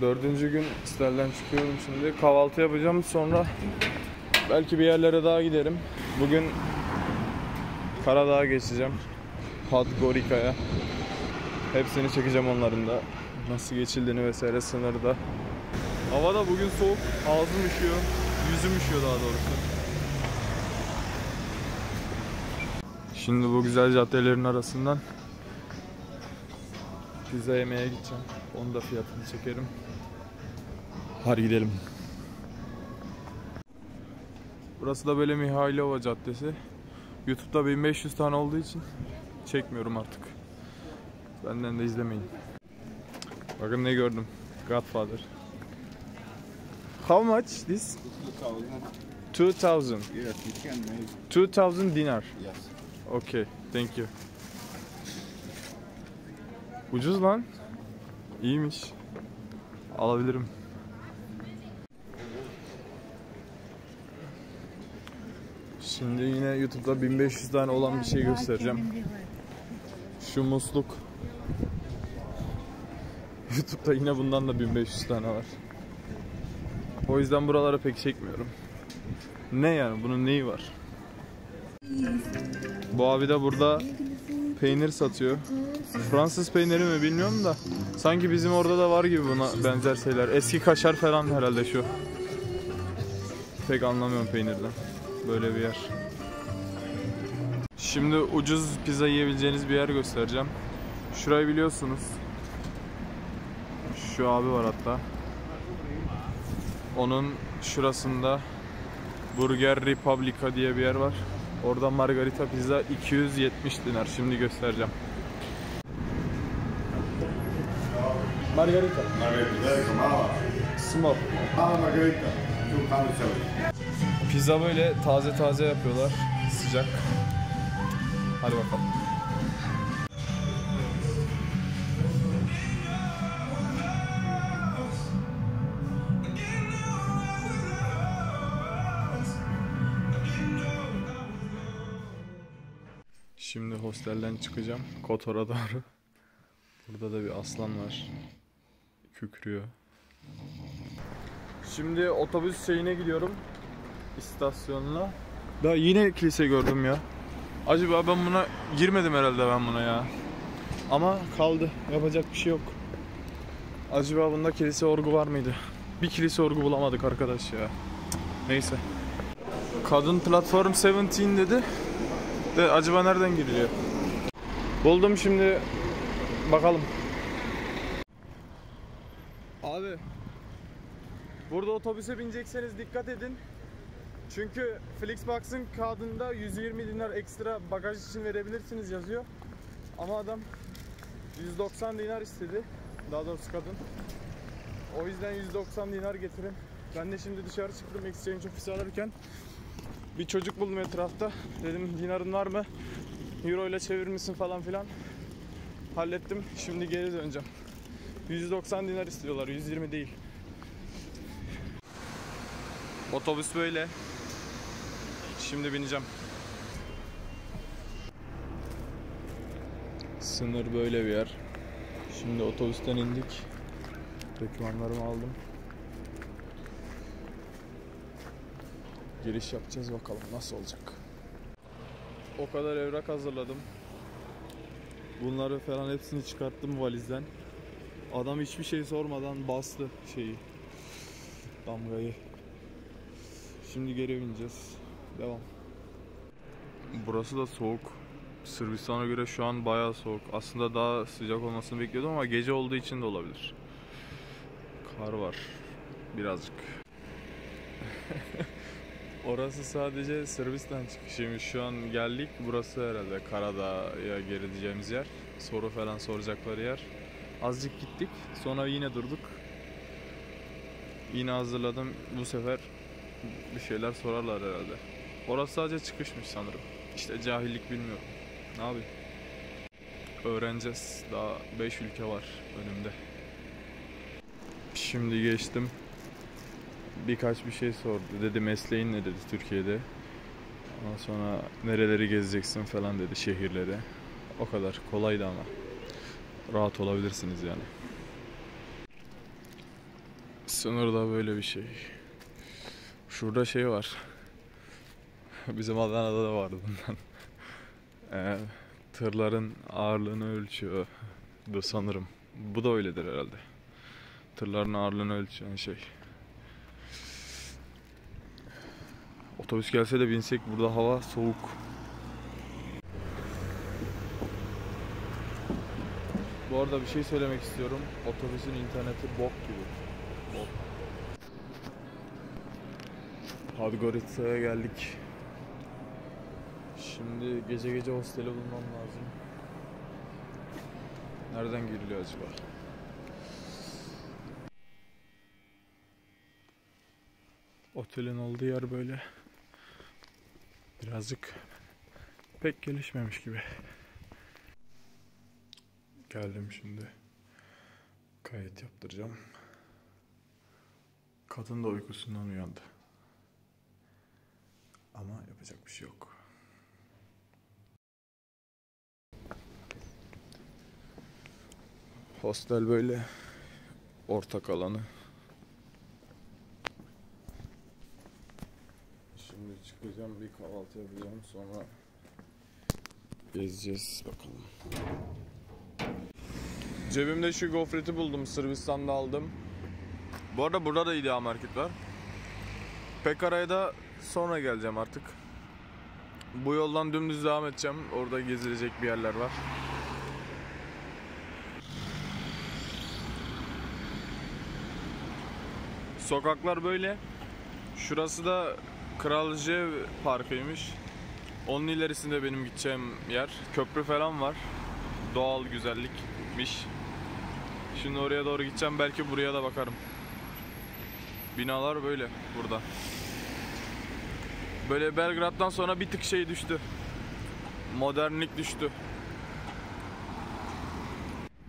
Dördüncü gün İstel'den çıkıyorum şimdi. Kahvaltı yapacağım sonra belki bir yerlere daha giderim. Bugün Karadağ'a geçeceğim. Podgorica'ya. Hepsini çekeceğim onların da. Nasıl geçildiğini vesaire sınırda. Hava da bugün soğuk. Ağzım üşüyor. Yüzüm üşüyor daha doğrusu. Şimdi bu güzel caddelerin arasından pizza yemeye gideceğim. Onu da fiyatını çekerim. Hadi gidelim. Burası da böyle Mihailova Caddesi. YouTube'da 1500 tane olduğu için çekmiyorum artık. Benden de izlemeyin. Bakın ne gördüm. Godfather. How much this? 2000. 2000. Yes, you can make. 2000 dinar. Yes. Okay, thank you. Ucuz lan. İyiymiş. Alabilirim. Şimdi yine YouTube'da 1500 tane olan bir şey göstereceğim. Şu musluk. YouTube'da yine bundan da 1500 tane var. O yüzden buralara pek çekmiyorum. Ne yani bunun neyi var? Bu abi de burada peynir satıyor. Fransız peyniri mi bilmiyorum da sanki bizim orada da var gibi buna benzer şeyler. Eski kaşar falan herhalde şu. Pek anlamıyorum peynirden. Böyle bir yer. Şimdi ucuz pizza yiyebileceğiniz bir yer göstereceğim. Şurayı biliyorsunuz. Şu abi var hatta. Onun şurasında Burger Republica diye bir yer var. Orada margarita pizza 270 dinar. Şimdi göstereceğim. Margarita. Margarita. Small. Mala margarita. 270. Pizza böyle taze taze yapıyorlar. Sıcak. Hadi bakalım. Şimdi hostelden çıkacağım. Kotor'a doğru. Burada da bir aslan var. Kükrüyor. Şimdi otobüs şeyine gidiyorum. İstasyonuna. Da yine kilise gördüm ya. Acaba ben buna girmedim herhalde ben buna ya. Ama kaldı. Yapacak bir şey yok. Acaba bunda kilise orgu var mıydı? Bir kilise orgu bulamadık arkadaş ya. Neyse. Kadın platform 17 dedi. De acaba nereden giriliyor? Buldum şimdi. Bakalım. Abi. Burada otobüse binecekseniz dikkat edin. Çünkü Flixbox'ın kağıdında 120 dinar ekstra bagaj için verebilirsiniz yazıyor. Ama adam 190 dinar istedi. Daha doğrusu kadın. O yüzden 190 dinar getirin. Ben de şimdi dışarı çıktım exchange ofisi alırken bir çocuk buldum etrafta. Dedim dinarın var mı? Euro ile çevirmişsin falan filan. Hallettim. Şimdi geri döneceğim. 190 dinar istiyorlar. 120 değil. Otobüs böyle. Şimdi bineceğim. Sınır böyle bir yer. Şimdi otobüsten indik. Reklamlarımı aldım. Giriş yapacağız bakalım nasıl olacak. O kadar evrak hazırladım. Bunları falan hepsini çıkarttım valizden. Adam hiçbir şey sormadan bastı şeyi. Damgayı. Şimdi geri bineceğiz. Devam. Burası da soğuk. Sırbistan'a göre şu an bayağı soğuk. Aslında daha sıcak olmasını bekliyordum ama gece olduğu için de olabilir. Kar var. Birazcık. Orası sadece Sırbistan çıkışıymış. Şu an geldik. Burası herhalde Karadağ'a geri diyeceğimiz yer. Soru falan soracakları yer. Azıcık gittik. Sonra yine durduk. Yine hazırladım. Bu sefer bir şeyler sorarlar herhalde. Orası sadece çıkışmış sanırım. İşte cahillik bilmiyorum. Ne yapayım? Öğreneceğiz. Daha 5 ülke var önümde. Şimdi geçtim. Birkaç bir şey sordu. Dedi mesleğin ne dedi Türkiye'de. Ondan sonra nereleri gezeceksin falan dedi şehirleri. O kadar kolaydı ama. Rahat olabilirsiniz yani. Sınırda böyle bir şey. Şurada şey var. Bizim Adana'da da vardı bundan. Ee, tırların ağırlığını ölçüyor da sanırım. Bu da öyledir herhalde. Tırların ağırlığını ölçen şey. Otobüs gelse de binsek burada hava soğuk. Bu arada bir şey söylemek istiyorum. Otobüsün interneti bok gibi. Bok. Podgorica'ya geldik. Şimdi gece gece hosteli bulmam lazım. Nereden giriliyor acaba? Otelin olduğu yer böyle. Birazcık pek gelişmemiş gibi. Geldim şimdi. Kayıt yaptıracağım. Kadın da uykusundan uyandı. Ama yapacak bir şey yok. Hostel böyle ortak alanı. Şimdi çıkacağım bir kahvaltı yapacağım sonra gezeceğiz bakalım. Cebimde şu gofreti buldum Sırbistan'da aldım. Bu arada burada da idea market var. Pekara'ya da sonra geleceğim artık. Bu yoldan dümdüz devam edeceğim. Orada gezilecek bir yerler var. Sokaklar böyle. Şurası da Kralcı Parkı'ymış. Onun ilerisinde benim gideceğim yer. Köprü falan var. Doğal güzellikmiş. Şimdi oraya doğru gideceğim. Belki buraya da bakarım. Binalar böyle burada. Böyle Belgrad'dan sonra bir tık şey düştü. Modernlik düştü.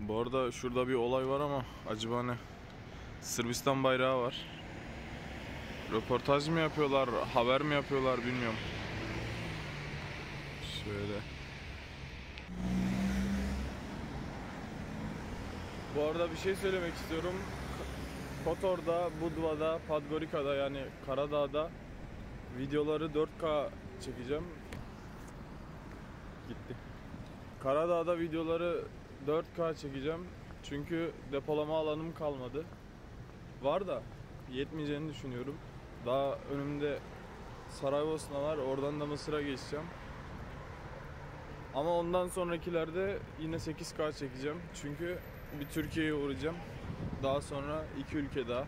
Bu arada şurada bir olay var ama acaba ne? Sırbistan bayrağı var. Röportaj mı yapıyorlar, haber mi yapıyorlar bilmiyorum. Şöyle. Bu arada bir şey söylemek istiyorum. Kotor'da, Budva'da, Podgorica'da yani Karadağ'da videoları 4K çekeceğim. Gitti. Karadağ'da videoları 4K çekeceğim. Çünkü depolama alanım kalmadı. Var da yetmeyeceğini düşünüyorum. Daha önümde Saraybosna var. Oradan da Mısır'a geçeceğim. Ama ondan sonrakilerde yine 8K çekeceğim. Çünkü bir Türkiye'ye uğrayacağım. Daha sonra iki ülke daha.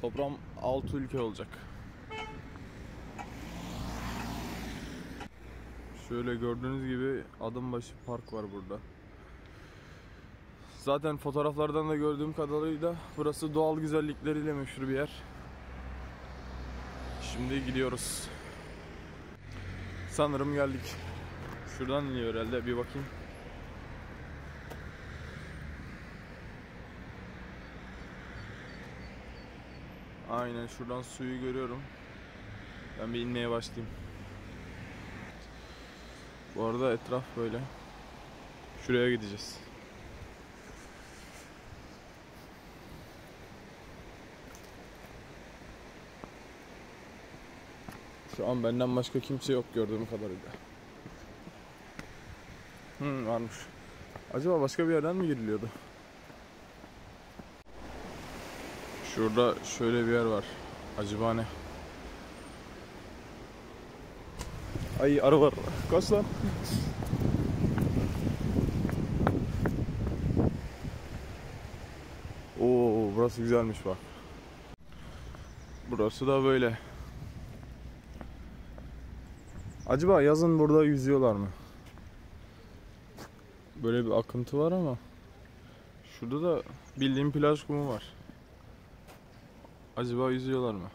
Toplam 6 ülke olacak. Şöyle gördüğünüz gibi adım başı park var burada. Zaten fotoğraflardan da gördüğüm kadarıyla burası doğal güzellikleriyle meşhur bir yer. Şimdi gidiyoruz. Sanırım geldik. Şuradan iniyor herhalde bir bakayım. Aynen şuradan suyu görüyorum. Ben bir inmeye başlayayım. Bu arada etraf böyle. Şuraya gideceğiz. Şu an benden başka kimse yok gördüğüm kadarıyla. Hmm varmış. Acaba başka bir yerden mi giriliyordu? Şurada şöyle bir yer var. Acaba ne? Ay arı var. Kaç lan? Oo burası güzelmiş bak. Burası da böyle. Acaba yazın burada yüzüyorlar mı? Böyle bir akıntı var ama şurada da bildiğim plaj kumu var. Acaba yüzüyorlar mı?